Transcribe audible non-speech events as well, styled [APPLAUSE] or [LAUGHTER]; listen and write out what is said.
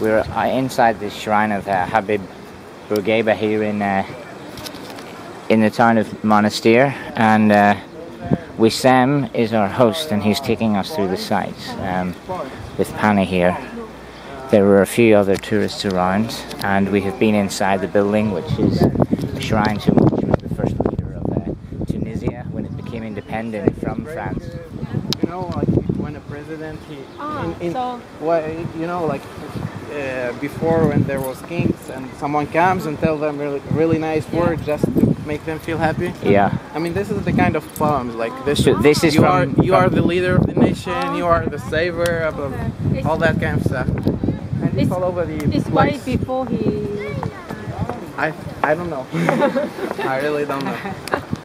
We're uh, inside the shrine of uh, Habib Bourguiba here in uh, in the town of Monastir, and uh, Wissam is our host, and he's taking us through the sights um, with Pani here. There were a few other tourists around, and we have been inside the building, which is a shrine to him, which was the first leader of uh, Tunisia when it became independent from France. You know, like when a president, he, Ah, in, in, well, you know, like uh, before when there was kings and someone comes and tell them really, really nice words just to make them feel happy. Yeah. I mean, this is the kind of poems like this. So this is you from- are you from- are the leader of the nation. You are the savior of, all that kind of stuff. And it's, all over the It's why place. before he I I don't know. [LAUGHS] I really don't know. [LAUGHS]